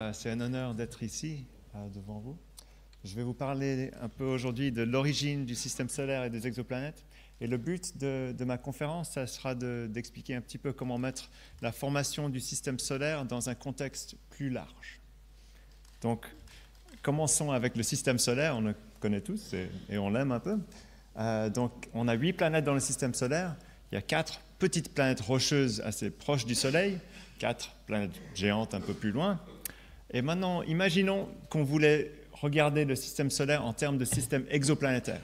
Euh, c'est un honneur d'être ici euh, devant vous. Je vais vous parler un peu aujourd'hui de l'origine du système solaire et des exoplanètes. Et le but de, ma conférence, ça sera d'expliquer un petit peu comment mettre la formation du système solaire dans un contexte plus large. Donc, commençons avec le système solaire. On le connaît tous et, on l'aime un peu. Euh, donc, on a huit planètes dans le système solaire. Il y a quatre petites planètes rocheuses assez proches du Soleil, quatre planètes géantes un peu plus loin, et maintenant, imaginons qu'on voulait regarder le système solaire en termes de système exoplanétaire.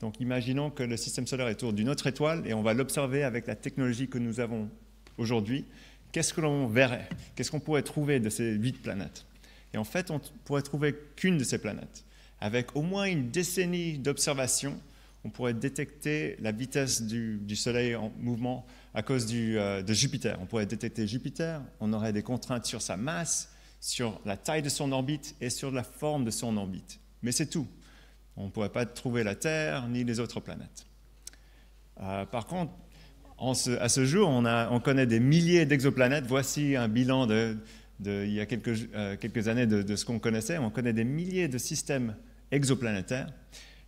Donc imaginons que le système solaire est autour d'une autre étoile et on va l'observer avec la technologie que nous avons aujourd'hui. Qu'est-ce que l'on verrait? Qu'est-ce qu'on pourrait trouver de ces huit planètes? Et en fait, on pourrait trouver qu'une de ces planètes. Avec au moins une décennie d'observation, on pourrait détecter la vitesse du, Soleil en mouvement à cause euh, de Jupiter. On pourrait détecter Jupiter, on aurait des contraintes sur sa masse, sur la taille de son orbite et sur la forme de son orbite. Mais c'est tout. On ne pourrait pas trouver la Terre ni les autres planètes. Euh, par contre, à ce jour, on, connaît des milliers d'exoplanètes. Voici un bilan de, il y a quelques, euh, années de, de ce qu'on connaissait. On connaît des milliers de systèmes exoplanétaires.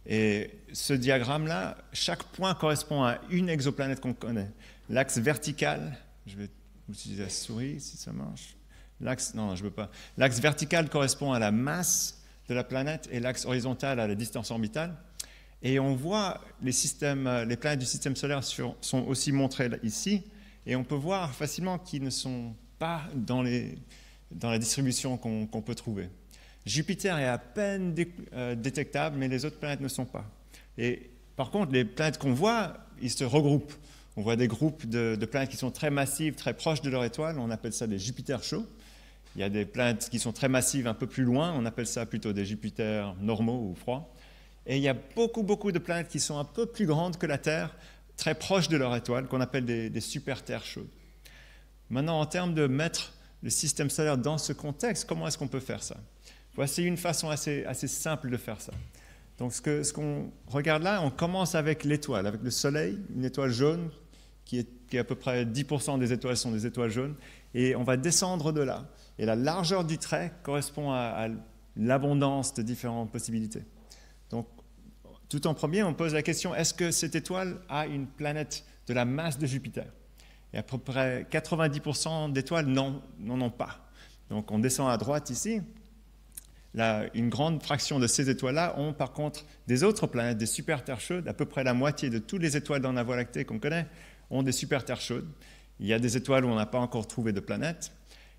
Et ce diagramme-là, chaque point correspond à une exoplanète qu'on connaît. L'axe vertical, je vais utiliser la souris si ça marche. L'axe, non, je veux pas. L'axe vertical correspond à la masse de la planète et l'axe horizontal à la distance orbitale. Et on voit les, systèmes, les planètes du système solaire sont aussi montrées ici. Et on peut voir facilement qu'ils ne sont pas dans, les, dans la distribution qu'on peut trouver. Jupiter est à peine euh, détectable, mais les autres planètes ne sont pas. Et par contre, les planètes qu'on voit, ils se regroupent. On voit des groupes de, planètes qui sont très massives, très proches de leur étoile. On appelle ça des Jupiter chauds. Il y a des planètes qui sont très massives un peu plus loin, on appelle ça plutôt des Jupiters normaux ou froids. Et il y a beaucoup, beaucoup de planètes qui sont un peu plus grandes que la Terre, très proches de leur étoile, qu'on appelle des, super-terres chaudes. Maintenant, en termes de mettre le système solaire dans ce contexte, comment est-ce qu'on peut faire ça? Voici une façon assez, simple de faire ça. Donc, ce qu'on ce qu'on regarde là, on commence avec l'étoile, avec le Soleil, une étoile jaune, qui est, qui est à peu près 10% des étoiles sont des étoiles jaunes, et on va descendre de là. Et la largeur du trait correspond à, l'abondance de différentes possibilités. Donc, tout en premier, on pose la question, est-ce que cette étoile a une planète de la masse de Jupiter? Et à peu près 90% d'étoiles n'en ont pas. Donc on descend à droite ici. Une grande fraction de ces étoiles-là ont par contre des autres planètes, des super-terres chaudes. À peu près la moitié de toutes les étoiles dans la Voie lactée qu'on connaît ont des super-terres chaudes. Il y a des étoiles où on n'a pas encore trouvé de planètes.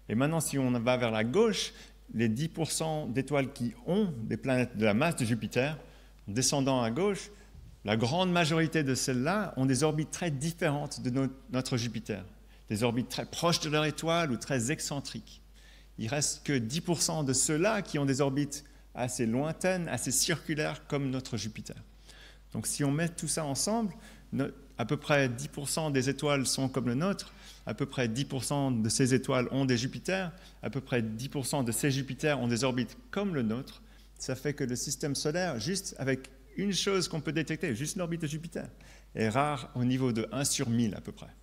Et maintenant, si on va vers la gauche, les 10% d'étoiles qui ont des planètes de la masse de Jupiter, descendant à gauche, la grande majorité de celles-là ont des orbites très différentes de notre Jupiter, des orbites très proches de leur étoile ou très excentriques. Il reste que 10% de ceux-là qui ont des orbites assez lointaines, assez circulaires comme notre Jupiter. Donc si on met tout ça ensemble, à peu près 10% des étoiles sont comme le nôtre, à peu près 10% de ces étoiles ont des Jupiters, à peu près 10% de ces Jupiters ont des orbites comme le nôtre. Ça fait que le système solaire, juste avec une chose qu'on peut détecter, juste l'orbite de Jupiter, est rare au niveau de 1 sur 1000 à peu près.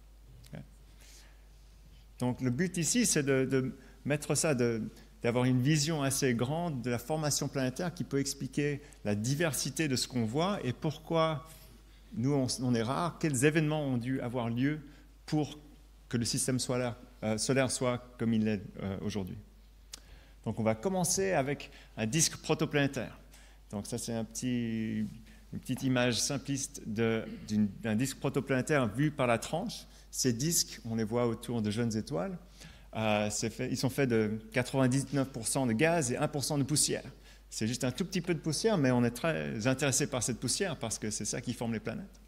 Donc le but ici, c'est de, mettre ça, d'avoir une vision assez grande de la formation planétaire qui peut expliquer la diversité de ce qu'on voit et pourquoi nous, on, est rare, quels événements ont dû avoir lieu pour que le système solaire, euh, solaire soit comme il est euh, aujourd'hui. Donc on va commencer avec un disque protoplanétaire. Donc ça c'est une petite image simpliste d'un disque protoplanétaire vu par la tranche. Ces disques, on les voit autour de jeunes étoiles. Euh, ils sont faits de 99% de gaz et 1% de poussière. C'est juste un tout petit peu de poussière, mais on est très intéressé par cette poussière parce que c'est ça qui forme les planètes.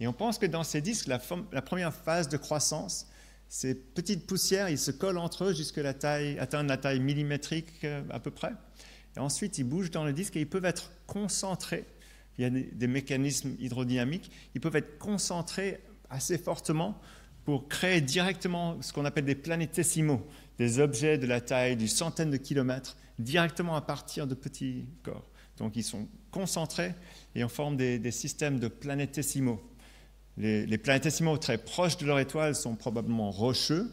Et on pense que dans ces disques, la première phase de croissance, ces petites poussières, ils se collent entre eux jusqu'à la taille, atteindre la taille millimétrique euh, à peu près. Et ensuite, ils bougent dans le disque et ils peuvent être concentrés. Il y a des, mécanismes hydrodynamiques. Ils peuvent être concentrés assez fortement pour créer directement ce qu'on appelle des planétésimaux, des objets de la taille d'une centaine de kilomètres, directement à partir de petits corps. Donc ils sont concentrés et en forme des, des systèmes de planétésimaux. Les, planétésimaux très proches de leur étoile sont probablement rocheux,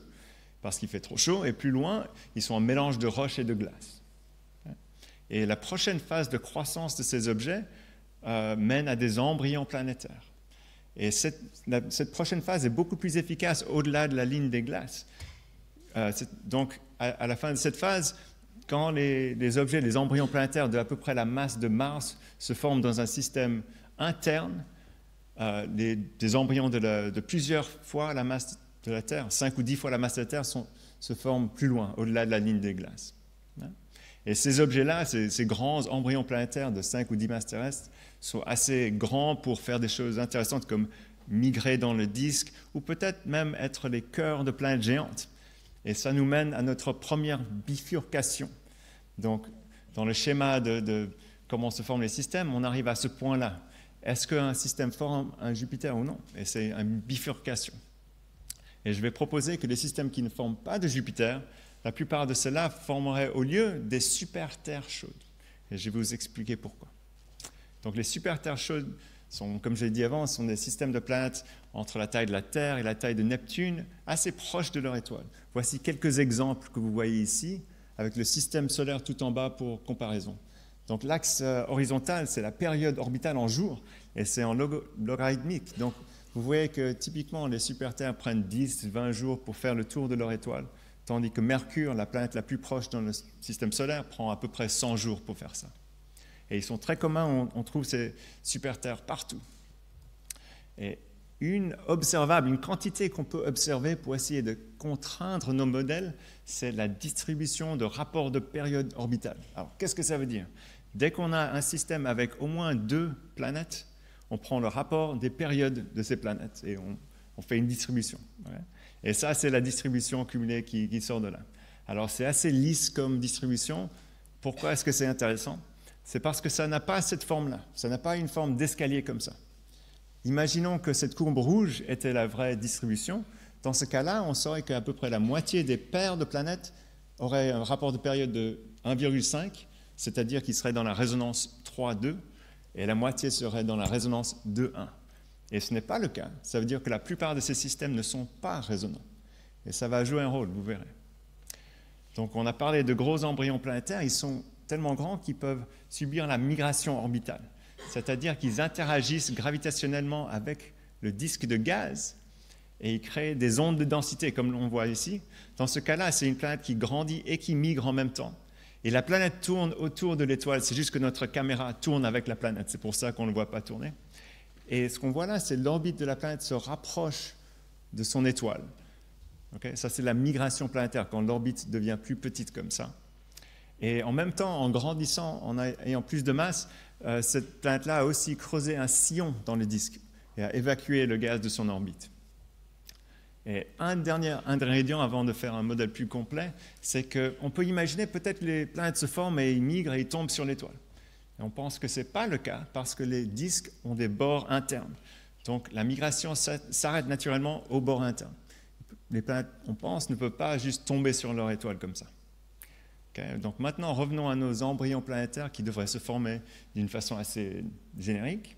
parce qu'il fait trop chaud, et plus loin, ils sont un mélange de roches et de glace. Et la prochaine phase de croissance de ces objets euh, mène à des embryons planétaires. Et cette, prochaine phase est beaucoup plus efficace au-delà de la ligne des glaces. Euh, donc, à, la fin de cette phase, quand les, objets, les embryons planétaires de à peu près la masse de Mars se forment dans un système interne, euh, des embryons de, plusieurs fois la masse de la Terre, 5 ou 10 fois la masse de la Terre, se forment plus loin, au-delà de la ligne des glaces. Hein? Et ces objets-là, ces, ces, grands embryons planétaires de 5 ou 10 masses terrestres, sont assez grands pour faire des choses intéressantes comme migrer dans le disque ou peut-être même être les cœurs de planètes géantes. Et ça nous mène à notre première bifurcation. Donc, dans le schéma de, comment se forment les systèmes, on arrive à ce point-là. Est-ce qu'un système forme un Jupiter ou non? Et c'est une bifurcation. Et je vais proposer que les systèmes qui ne forment pas de Jupiter, la plupart de ceux-là formeraient au lieu des super-terres chaudes. Et je vais vous expliquer pourquoi. Donc les super-terres chaudes sont, comme je l'ai dit avant, sont des systèmes de planètes entre la taille de la Terre et la taille de Neptune, assez proches de leur étoile. Voici quelques exemples que vous voyez ici, avec le système solaire tout en bas pour comparaison. Donc l'axe euh, horizontal, c'est la période orbitale en jours, et c'est en logarithmique. Donc vous voyez que typiquement, les super-terres prennent 10, 20 jours pour faire le tour de leur étoile, tandis que Mercure, la planète la plus proche dans le système solaire, prend à peu près 100 jours pour faire ça. Et ils sont très communs, on, trouve ces super-terres partout. Et une observable, une quantité qu'on peut observer pour essayer de contraindre nos modèles, c'est la distribution de rapports de période orbitale. Alors, qu'est-ce que ça veut dire? Dès qu'on a un système avec au moins deux planètes, on prend le rapport des périodes de ces planètes et on, fait une distribution. Et ça, c'est la distribution cumulée qui, qui sort de là. Alors, c'est assez lisse comme distribution. Pourquoi est-ce que c'est intéressant? C'est parce que ça n'a pas cette forme-là, ça n'a pas une forme d'escalier comme ça. Imaginons que cette courbe rouge était la vraie distribution. Dans ce cas-là, on saurait qu'à peu près la moitié des paires de planètes auraient un rapport de période de 1,5, c'est-à-dire qu'il serait dans la résonance 3,2, et la moitié serait dans la résonance 2,1. Et ce n'est pas le cas. Ça veut dire que la plupart de ces systèmes ne sont pas résonants. Et ça va jouer un rôle, vous verrez. Donc on a parlé de gros embryons planétaires, ils sont tellement grands qu'ils peuvent subir la migration orbitale, c'est-à-dire qu'ils interagissent gravitationnellement avec le disque de gaz et ils créent des ondes de densité, comme l'on voit ici. Dans ce cas-là, c'est une planète qui grandit et qui migre en même temps. Et la planète tourne autour de l'étoile, c'est juste que notre caméra tourne avec la planète, c'est pour ça qu'on ne le voit pas tourner. Et ce qu'on voit là, c'est l'orbite de la planète se rapproche de son étoile. ça, c'est la migration planétaire, quand l'orbite devient plus petite comme ça. Et en même temps, en grandissant, en ayant plus de masse, euh, cette planète-là a aussi creusé un sillon dans le disque et a évacué le gaz de son orbite. Et un dernier ingrédient avant de faire un modèle plus complet, c'est qu'on peut imaginer peut-être les planètes se forment et ils migrent et ils tombent sur l'étoile. Et on pense que ce n'est pas le cas parce que les disques ont des bords internes. Donc la migration s'arrête naturellement au bord interne. Les planètes, on pense, ne peuvent pas juste tomber sur leur étoile comme ça. Donc maintenant, revenons à nos embryons planétaires qui devraient se former d'une façon assez générique.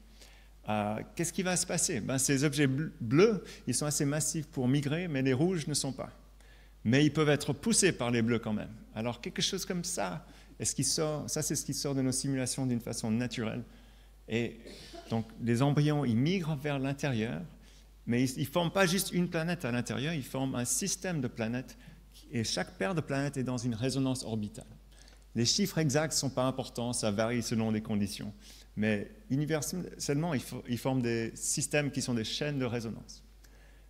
Euh, qu'est-ce qui va se passer? Ben, Ces objets bleus, ils sont assez massifs pour migrer, mais les rouges ne sont pas. Mais ils peuvent être poussés par les bleus quand même. Alors quelque chose comme ça, Ça, c'est ce qui sort de nos simulations d'une façon naturelle. Et donc les embryons, ils migrent vers l'intérieur, mais ils ne forment pas juste une planète à l'intérieur, ils forment un système de planètes et chaque paire de planètes est dans une résonance orbitale. Les chiffres exacts ne sont pas importants, ça varie selon les conditions, mais universellement, ils forment des systèmes qui sont des chaînes de résonance.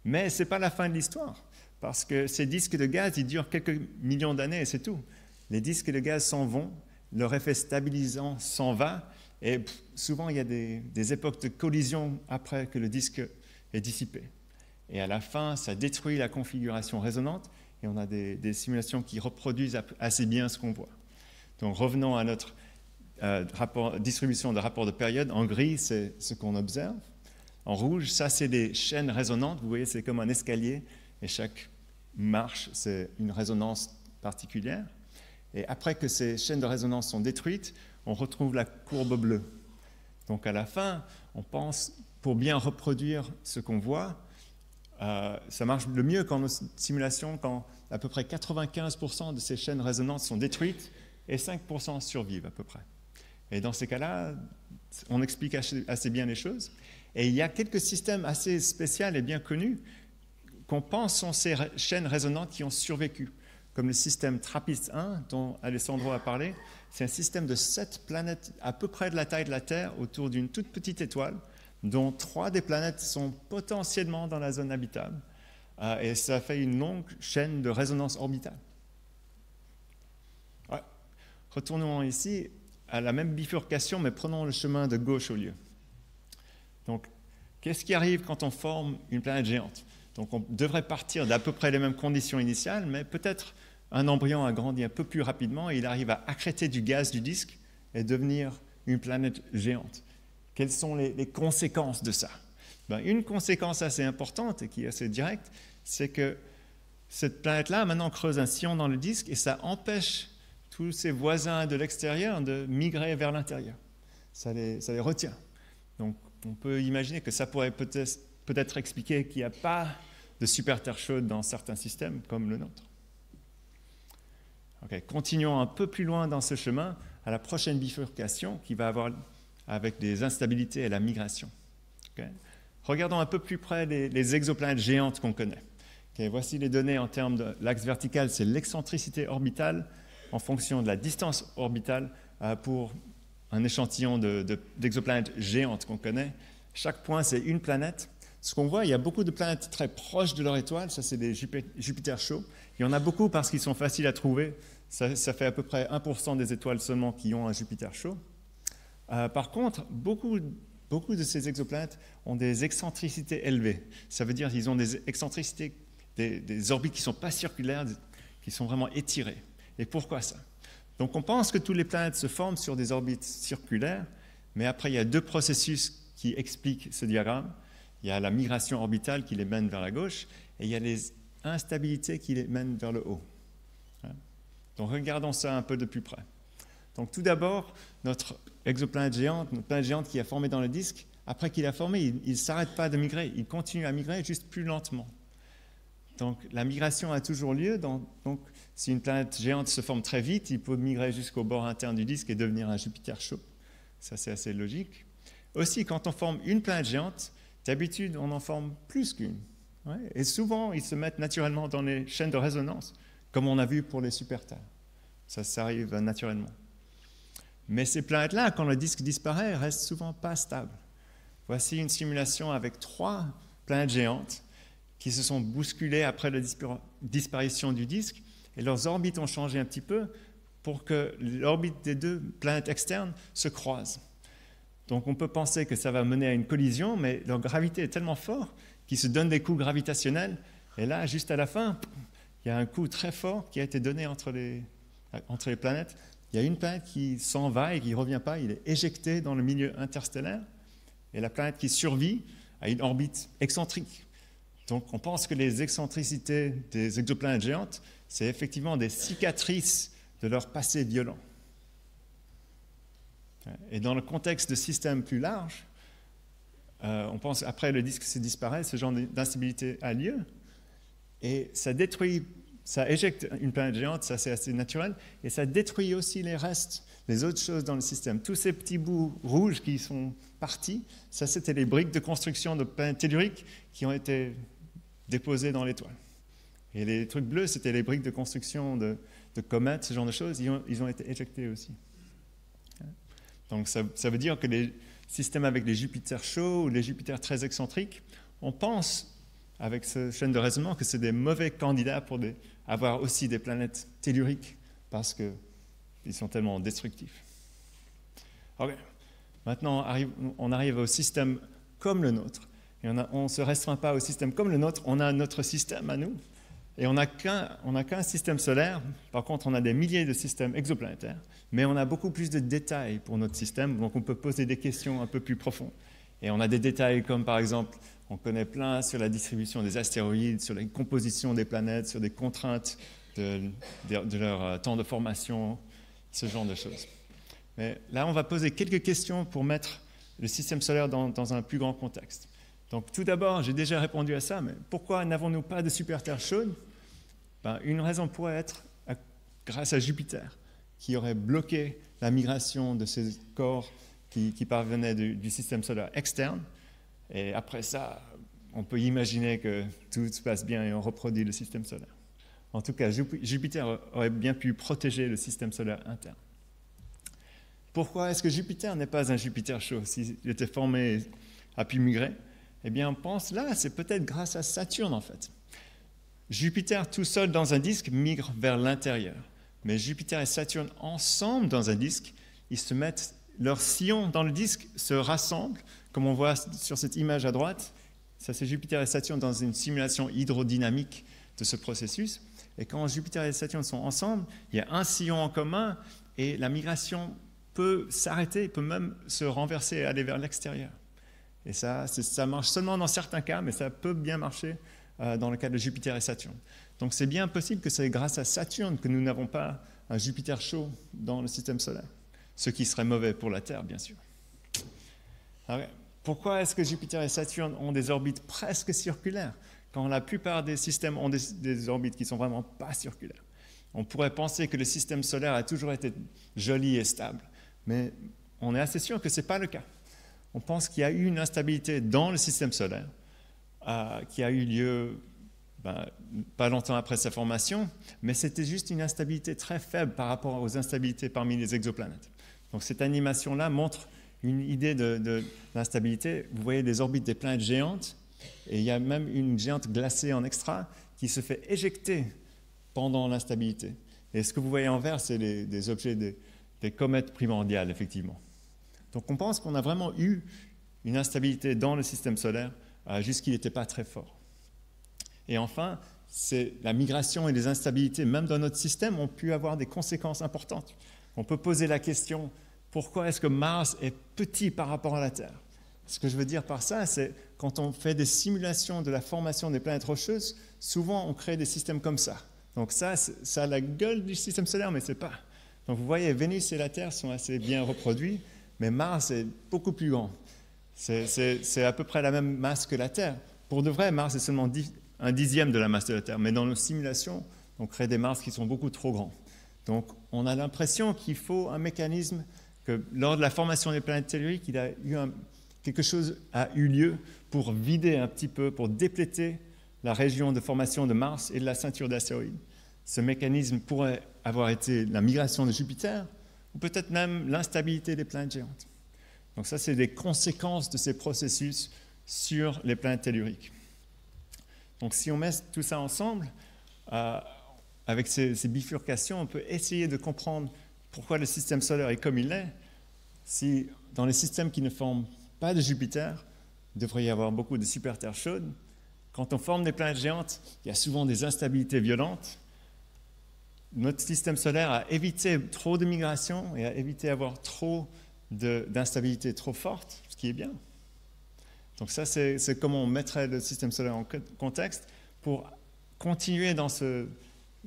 Mais ce n'est pas la fin de l'histoire, parce que ces disques de gaz, ils durent quelques millions d'années et c'est tout. Les disques de gaz s'en vont, leur effet stabilisant s'en va, et souvent il y a des, des époques de collision après que le disque est dissipé. Et à la fin, ça détruit la configuration résonante, et on a des, simulations qui reproduisent assez bien ce qu'on voit. Donc revenons à notre euh, distribution de rapports de période. En gris, c'est ce qu'on observe. En rouge, ça, c'est des chaînes résonantes. Vous voyez, c'est comme un escalier et chaque marche, c'est une résonance particulière. Et après que ces chaînes de résonance sont détruites, on retrouve la courbe bleue. Donc à la fin, on pense, pour bien reproduire ce qu'on voit, Euh, ça marche le mieux quand nos simulations, quand à peu près 95% de ces chaînes résonantes sont détruites et 5% survivent à peu près. Et dans ces cas-là, on explique assez bien les choses. Et il y a quelques systèmes assez spéciaux et bien connus qu'on pense sont ces chaînes résonantes qui ont survécu, comme le système TRAPPIST-1 dont Alessandro a parlé. C'est un système de sept planètes à peu près de la taille de la Terre autour d'une toute petite étoile, dont trois des planètes sont potentiellement dans la zone habitable. Euh, et ça fait une longue chaîne de résonance orbitale. Retournons ici à la même bifurcation, mais prenons le chemin de gauche au lieu. Donc, qu'est-ce qui arrive quand on forme une planète géante? Donc, on devrait partir d'à peu près les mêmes conditions initiales, mais peut-être un embryon a grandi un peu plus rapidement et il arrive à accréter du gaz du disque et devenir une planète géante. Quelles sont les, conséquences de ça? Ben, Une conséquence assez importante et qui est assez directe, c'est que cette planète-là maintenant creuse un sillon dans le disque et ça empêche tous ses voisins de l'extérieur de migrer vers l'intérieur. Ça les, les, retient. Donc on peut imaginer que ça pourrait peut-être peut expliquer qu'il n'y a pas de super terre chaude dans certains systèmes comme le nôtre. continuons un peu plus loin dans ce chemin à la prochaine bifurcation qui va avoir avec des instabilités et la migration. Regardons un peu plus près les, les exoplanètes géantes qu'on connaît. voici les données en termes de l'axe vertical, c'est l'excentricité orbitale en fonction de la distance orbitale euh, pour un échantillon d'exoplanètes géantes qu'on connaît. Chaque point, c'est une planète. Ce qu'on voit, il y a beaucoup de planètes très proches de leur étoile. Ça, c'est des Jupiter chauds. Il y en a beaucoup parce qu'ils sont faciles à trouver. Ça, fait à peu près 1% des étoiles seulement qui ont un Jupiter chaud. Euh, par contre, beaucoup, de ces exoplanètes ont des excentricités élevées. Ça veut dire qu'ils ont des excentricités, des, des orbites qui ne sont pas circulaires, qui sont vraiment étirées. Et pourquoi ça? Donc on pense que toutes les planètes se forment sur des orbites circulaires, mais après il y a deux processus qui expliquent ce diagramme. Il y a la migration orbitale qui les mène vers la gauche, et il y a les instabilités qui les mènent vers le haut. Hein? Donc regardons ça un peu de plus près. Donc tout d'abord, notre exoplanète géante, notre planète géante qui a formé dans le disque, après qu'il a formé, il ne s'arrête pas de migrer, il continue à migrer juste plus lentement. Donc la migration a toujours lieu, donc si une planète géante se forme très vite, il peut migrer jusqu'au bord interne du disque et devenir un Jupiter chaud. Ça, c'est assez logique. Aussi, quand on forme une planète géante, d'habitude, on en forme plus qu'une. Et souvent, ils se mettent naturellement dans les chaînes de résonance, comme on a vu pour les superterres. Ça, ça arrive naturellement. Mais ces planètes-là, quand le disque disparaît, restent souvent pas stables. Voici une simulation avec trois planètes géantes qui se sont bousculées après la disparition du disque et leurs orbites ont changé un petit peu pour que l'orbite des deux planètes externes se croisent. Donc on peut penser que ça va mener à une collision, mais leur gravité est tellement forte qu'ils se donnent des coups gravitationnels. Et là, juste à la fin, il y a un coup très fort qui a été donné entre les, entre les planètes. Il y a une planète qui s'en va et qui ne revient pas, il est éjecté dans le milieu interstellaire. Et la planète qui survit a une orbite excentrique. Donc on pense que les excentricités des exoplanètes géantes c'est effectivement des cicatrices de leur passé violent. Et dans le contexte de systèmes plus larges, euh, on pense après le disque se disparaît, ce genre d'instabilité a lieu, et ça détruit, ça éjecte une planète géante, ça c'est assez naturel, et ça détruit aussi les restes, les autres choses dans le système. Tous ces petits bouts rouges qui sont partis, ça c'était les briques de construction de planètes telluriques qui ont été déposées dans l'étoile. Et les trucs bleus, c'était les briques de construction de, comètes, ce genre de choses, ils ont, été éjectés aussi. Donc ça, veut dire que les systèmes avec les Jupiters chauds ou les Jupiters très excentriques, on pense avec ce chaîne de raisonnement que c'est des mauvais candidats pour avoir aussi des planètes telluriques parce qu'ils sont tellement destructifs. Maintenant, on arrive au système comme le nôtre. Et on ne se restreint pas au système comme le nôtre, on a notre système à nous, et on n'a qu'un système solaire, par contre on a des milliers de systèmes exoplanétaires, mais on a beaucoup plus de détails pour notre système, donc on peut poser des questions un peu plus profondes. Et on a des détails comme par exemple, on connaît plein sur la distribution des astéroïdes, sur la composition des planètes, sur des contraintes de, leur euh, temps de formation, ce genre de choses. Mais là, on va poser quelques questions pour mettre le système solaire dans, dans un plus grand contexte. Donc tout d'abord, j'ai déjà répondu à ça, mais pourquoi n'avons-nous pas de super Terre chaude? Ben, Une raison pourrait être grâce à Jupiter, qui aurait bloqué la migration de ces corps qui, parvenaient du, système solaire externe. Et après ça, on peut imaginer que tout se passe bien et on reproduit le système solaire. En tout cas, Jupiter aurait bien pu protéger le système solaire interne. Pourquoi est-ce que Jupiter n'est pas un Jupiter chaud S'il était formé, a pu migrer? Eh bien, on pense là, c'est peut-être grâce à Saturne en fait. Jupiter tout seul dans un disque migre vers l'intérieur. Mais Jupiter et Saturne ensemble dans un disque, ils se mettent, leurs sillons dans le disque se rassemblent, comme on voit sur cette image à droite. Ça, c'est Jupiter et Saturne dans une simulation hydrodynamique de ce processus. Et quand Jupiter et Saturne sont ensemble, il y a un sillon en commun et la migration peut s'arrêter, peut même se renverser et aller vers l'extérieur. Et ça, ça marche seulement dans certains cas, mais ça peut bien marcher euh, dans le cas de Jupiter et Saturne. Donc c'est bien possible que c'est grâce à Saturne que nous n'avons pas un Jupiter chaud dans le système solaire, ce qui serait mauvais pour la Terre, bien sûr. pourquoi est-ce que Jupiter et Saturne ont des orbites presque circulaires quand la plupart des systèmes ont des, orbites qui sont vraiment pas circulaires? On pourrait penser que le système solaire a toujours été joli et stable, mais on est assez sûr que ce n'est pas le cas. On pense qu'il y a eu une instabilité dans le système solaire euh, qui a eu lieu ben, pas longtemps après sa formation, mais c'était juste une instabilité très faible par rapport aux instabilités parmi les exoplanètes. Donc cette animation-là montre une idée de, l'instabilité. Vous voyez des orbites des planètes géantes, et il y a même une géante glacée en extra qui se fait éjecter pendant l'instabilité. Et ce que vous voyez en vert, c'est des objets des, des comètes primordiales, effectivement. Donc on pense qu'on a vraiment eu une instabilité dans le système solaire, euh, jusqu'il n'était pas très fort. Et enfin, c'est la migration et les instabilités, même dans notre système, ont pu avoir des conséquences importantes. On peut poser la question, pourquoi est-ce que Mars est petit par rapport à la Terre? Ce que je veux dire par ça, c'est quand on fait des simulations de la formation des planètes rocheuses, souvent on crée des systèmes comme ça. Donc ça, ça a la gueule du système solaire, mais c'est pas. Donc vous voyez, Vénus et la Terre sont assez bien reproduits, mais Mars est beaucoup plus grand. C'est à peu près la même masse que la Terre. Pour de vrai, Mars est seulement un dixième de la masse de la Terre. Mais dans nos simulations, on crée des Mars qui sont beaucoup trop grands. Donc on a l'impression qu'il faut un mécanisme, que lors de la formation des planètes telluriques, quelque chose a eu lieu pour vider un petit peu, pour dépléter la région de formation de Mars et de la ceinture d'astéroïdes. Ce mécanisme pourrait avoir été la migration de Jupiter, ou peut-être même l'instabilité des planètes géantes. Donc ça, c'est des conséquences de ces processus sur les planètes telluriques. Donc si on met tout ça ensemble, euh, avec ces, bifurcations, on peut essayer de comprendre pourquoi le système solaire est comme il est. Si dans les systèmes qui ne forment pas de Jupiter, il devrait y avoir beaucoup de super terres chaudes. Quand on forme des planètes géantes, il y a souvent des instabilités violentes. Notre système solaire a évité trop de migration et a évité d'avoir trop d'instabilité trop forte, ce qui est bien. Donc ça, c'est comment on mettrait le système solaire en contexte pour continuer dans, ce,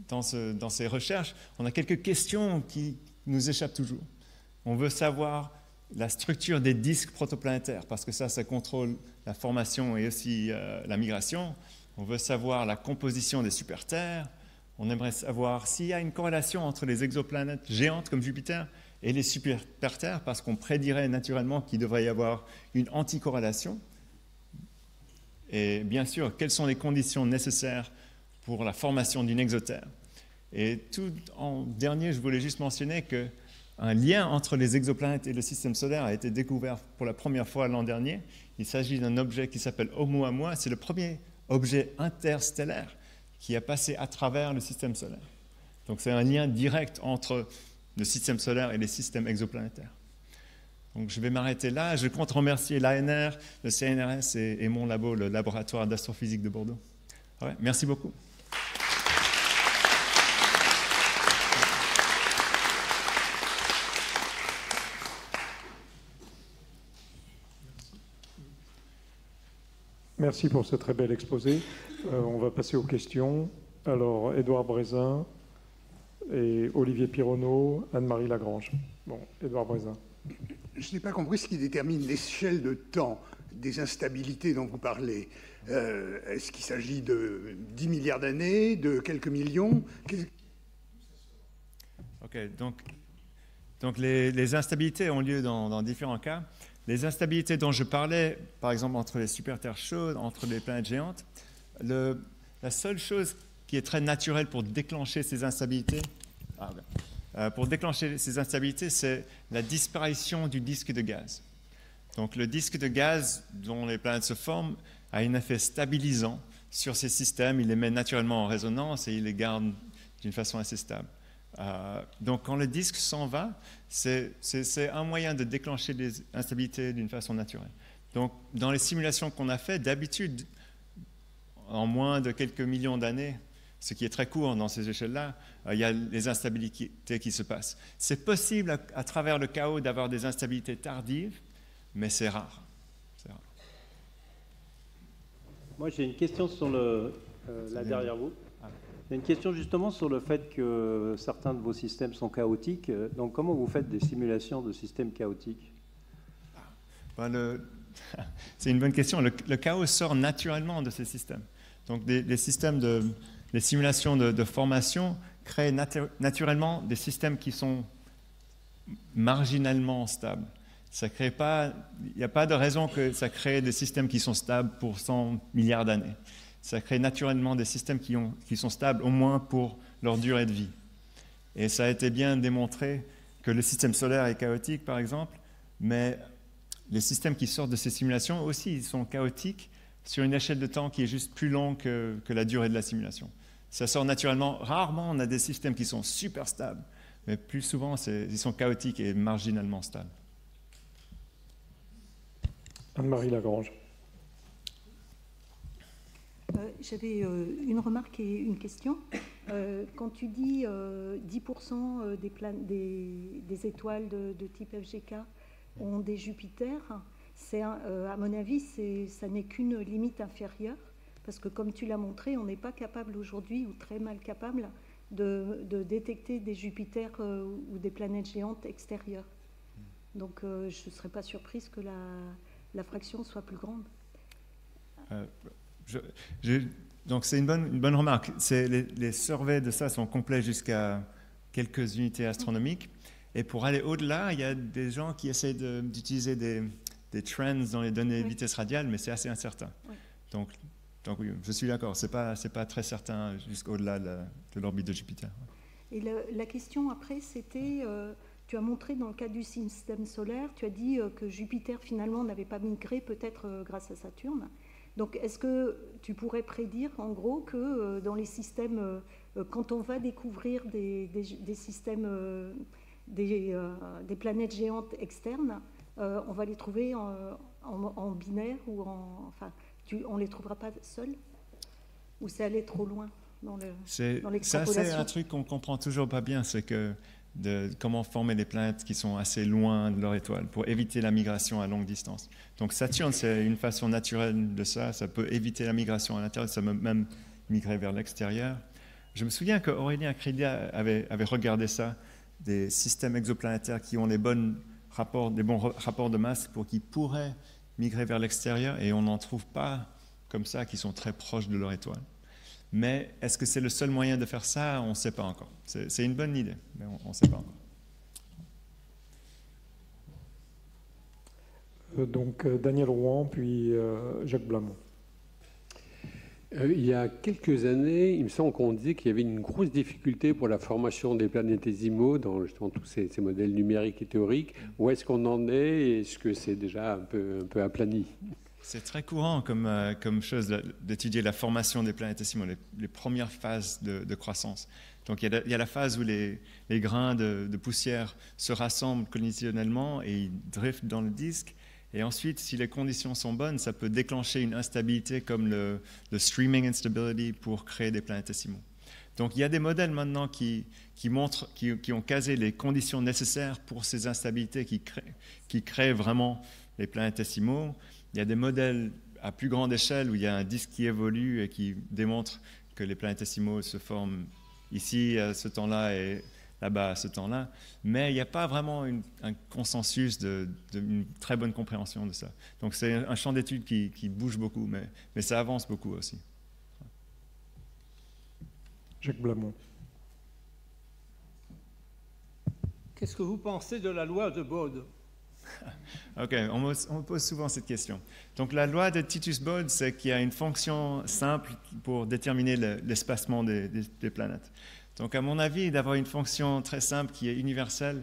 dans, ce, dans ces recherches. On a quelques questions qui nous échappent toujours. On veut savoir la structure des disques protoplanétaires, parce que ça, ça contrôle la formation et aussi euh, la migration. On veut savoir la composition des super-terres. On aimerait savoir s'il y a une corrélation entre les exoplanètes géantes comme Jupiter et les super-terres, parce qu'on prédirait naturellement qu'il devrait y avoir une anticorrélation. Et bien sûr, quelles sont les conditions nécessaires pour la formation d'une exotère Et tout en dernier, je voulais juste mentionner qu'un lien entre les exoplanètes et le système solaire a été découvert pour la première fois l'an dernier. Il s'agit d'un objet qui s'appelle Oumuamua. C'est le premier objet interstellaire qui a passé à travers le système solaire. Donc c'est un lien direct entre le système solaire et les systèmes exoplanétaires. Donc je vais m'arrêter là. Je compte remercier l'ANR, le CNRS et, mon labo, le laboratoire d'astrophysique de Bordeaux. merci beaucoup. Merci pour ce très bel exposé. Euh, on va passer aux questions. Alors, Édouard Brézin, et Olivier Pironneau, Anne-Marie Lagrange. Bon, Édouard Brézin. Je n'ai pas compris ce qui détermine l'échelle de temps des instabilités dont vous parlez euh, Est-ce qu'il s'agit de 10 milliards d'années, de quelques millions? Ok, donc, donc les, instabilités ont lieu dans, différents cas. Les instabilités dont je parlais, par exemple entre les super-terres chaudes, entre les planètes géantes, la seule chose qui est très naturelle pour déclencher ces instabilités, ah, euh, pour déclencher ces instabilités, c'est la disparition du disque de gaz. Donc le disque de gaz dont les planètes se forment a un effet stabilisant sur ces systèmes. Il les met naturellement en résonance et il les garde d'une façon assez stable. Euh, donc quand le disque s'en va, c'est un moyen de déclencher des instabilités d'une façon naturelle. Donc dans les simulations qu'on a faites, d'habitude, en moins de quelques millions d'années, ce qui est très court dans ces échelles-là, euh, il y a les instabilités qui se passent. C'est possible à, travers le chaos d'avoir des instabilités tardives, mais c'est rare. Moi, j'ai une question sur le. Euh, là derrière vous. Ah. J'ai une question justement sur le fait que certains de vos systèmes sont chaotiques. Donc, comment vous faites des simulations de systèmes chaotiques? Ben, C'est une bonne question. Le, chaos sort naturellement de ces systèmes. Donc, les systèmes de simulations de, formation créent naturellement des systèmes qui sont marginalement stables. Ça crée pas, il n'y a pas de raison que ça crée des systèmes qui sont stables pour 100 milliards d'années. Ça crée naturellement des systèmes qui, ont, qui sont stables au moins pour leur durée de vie. Et ça a été bien démontré que le système solaire est chaotique, par exemple, mais les systèmes qui sortent de ces simulations aussi, ils sont chaotiques sur une échelle de temps qui est juste plus longue que la durée de la simulation. Ça sort naturellement. Rarement, on a des systèmes qui sont super stables, mais plus souvent, ils sont chaotiques et marginalement stables. Anne-Marie Lagrange. Euh, j'avais euh, une remarque et une question. Euh, quand tu dis 10% des, des, étoiles de, type FGK ont des Jupiters, à mon avis, ça n'est qu'une limite inférieure parce que comme tu l'as montré, on n'est pas capable aujourd'hui, ou très mal capable, de, détecter des Jupiters ou des planètes géantes extérieures. Donc je ne serais pas surprise que la, fraction soit plus grande. Donc c'est une bonne, une bonne remarque. Les, les surveys de ça sont complets jusqu'à quelques unités astronomiques. Et pour aller au-delà, il y a des gens qui essaient d'utiliser des, des, trends dans les données de vitesse radiale, mais c'est assez incertain. Donc donc oui, je suis d'accord, ce n'est pas, pas très certain jusqu'au-delà de, l'orbite de Jupiter. Et la question après, c'était, euh, tu as montré dans le cas du système solaire, tu as dit euh, que Jupiter finalement n'avait pas migré peut-être euh, grâce à Saturne. Donc est-ce que tu pourrais prédire en gros que dans les systèmes, quand on va découvrir des, systèmes, des, planètes géantes externes, on va les trouver en, binaire ou en... Enfin, on ne les trouvera pas seuls Ou c'est aller trop loin dans l'extrapolation Ça, c'est un truc qu'on comprend toujours pas bien, c'est que de comment former des planètes qui sont assez loin de leur étoile pour éviter la migration à longue distance. Donc Saturne, c'est une façon naturelle de ça. Ça peut éviter la migration à l'intérieur, ça peut même migrer vers l'extérieur. Je me souviens qu'Aurélien Crédia avait, avait regardé ça, des systèmes exoplanétaires qui ont les bonnes rapports, des bons rapports de masse pour qu'ils pourraient migrer vers l'extérieur et on n'en trouve pas comme ça qui sont très proches de leur étoile. Mais est-ce que c'est le seul moyen de faire ça? On ne sait pas encore. C'est une bonne idée, mais on ne sait pas encore. Euh, donc euh, Daniel Rouen, puis euh, Jacques Blamont. il y a quelques années, il me semble qu'on disait qu'il y avait une grosse difficulté pour la formation des planétésimaux dans justement tous ces, modèles numériques et théoriques. Où est-ce qu'on en est? Est-ce que c'est déjà un peu, un peu aplani? C'est très courant comme, euh, chose d'étudier la formation des planétésimaux, les, les premières phases de, croissance. Donc il y, a la, phase où les, grains de, poussière se rassemblent collisionnellement et ils driftent dans le disque. Et ensuite, si les conditions sont bonnes, ça peut déclencher une instabilité comme le, streaming instability pour créer des planétésimaux. Donc il y a des modèles maintenant qui, montrent, qui, ont casé les conditions nécessaires pour ces instabilités qui créent, qui créent vraiment les planétésimaux. Il y a des modèles à plus grande échelle où il y a un disque qui évolue et qui démontre que les planétésimaux se forment ici à ce temps-là et là-bas à ce temps-là, mais il n'y a pas vraiment un consensus de, une très bonne compréhension de ça. Donc c'est un champ d'études qui, bouge beaucoup, mais, mais ça avance beaucoup aussi. Jacques Blamont. Qu'est-ce que vous pensez de la loi de Bode Ok, on me, pose souvent cette question. Donc la loi de Titus-Bode, c'est qu'il y a une fonction simple pour déterminer l'espacement des, planètes. Donc à mon avis, d'avoir une fonction très simple qui est universelle,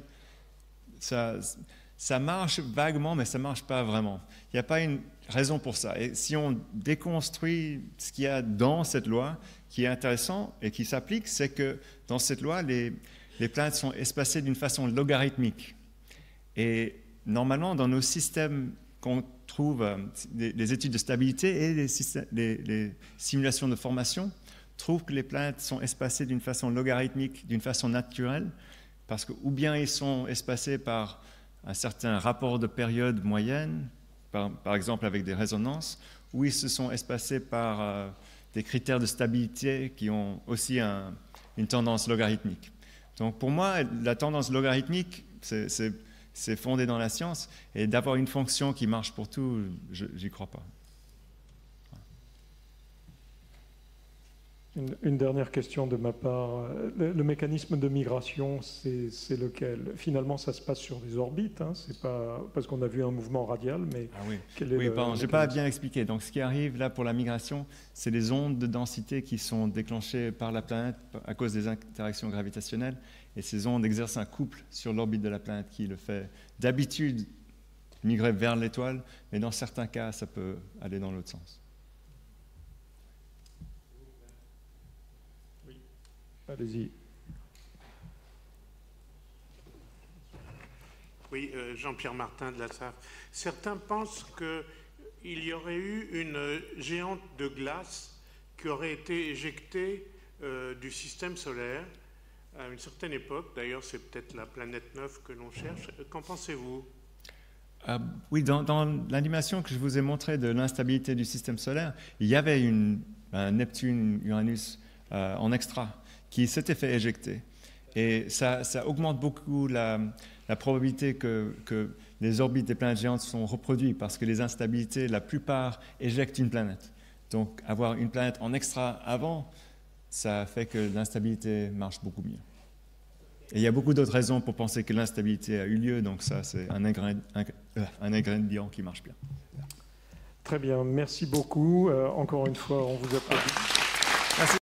ça, ça marche vaguement, mais ça ne marche pas vraiment. Il n'y a pas une raison pour ça. Et si on déconstruit ce qu'il y a dans cette loi, qui est intéressant et qui s'applique, c'est que dans cette loi, les, les planètes sont espacées d'une façon logarithmique. Et normalement, dans nos systèmes qu'on trouve, euh, les, études de stabilité et les, simulations de formation, trouvent que les planètes sont espacées d'une façon logarithmique, d'une façon naturelle, parce que ou bien ils sont espacés par un certain rapport de période moyenne, par, exemple avec des résonances, ou ils se sont espacés par euh, des critères de stabilité qui ont aussi une tendance logarithmique. Donc pour moi, la tendance logarithmique, c'est c'est fondé dans la science, et d'avoir une fonction qui marche pour tout, j'y crois pas. Une, dernière question de ma part. Le, mécanisme de migration, c'est lequel? Finalement, ça se passe sur des orbites, hein c'est pas parce qu'on a vu un mouvement radial, mais ah oui. oui, pardon, j'ai pas bien expliqué. Donc, ce qui arrive là pour la migration, c'est les ondes de densité qui sont déclenchées par la planète à cause des interactions gravitationnelles et ces ondes exercent un couple sur l'orbite de la planète qui le fait d'habitude migrer vers l'étoile, mais dans certains cas, ça peut aller dans l'autre sens. Oui, allez-y. Oui, euh, Jean-Pierre Martin de la SAF. Certains pensent qu'il y aurait eu une géante de glace qui aurait été éjectée euh, du système solaire à une certaine époque. D'ailleurs, c'est peut-être la planète neuve que l'on cherche. Qu'en pensez-vous? Euh, oui, dans, l'animation que je vous ai montrée de l'instabilité du système solaire, il y avait une, un Neptune, Uranus euh, en extra qui s'était fait éjecter. Et ça, augmente beaucoup la, la probabilité que, que, les orbites des planètes géantes sont reproduites parce que les instabilités, la plupart éjectent une planète. Donc avoir une planète en extra avant, ça fait que l'instabilité marche beaucoup mieux. Et il y a beaucoup d'autres raisons pour penser que l'instabilité a eu lieu, donc ça, c'est un, ingrédient, euh, ingrédient qui marche bien. Très bien, merci beaucoup. Euh, encore une fois, on vous applaudit.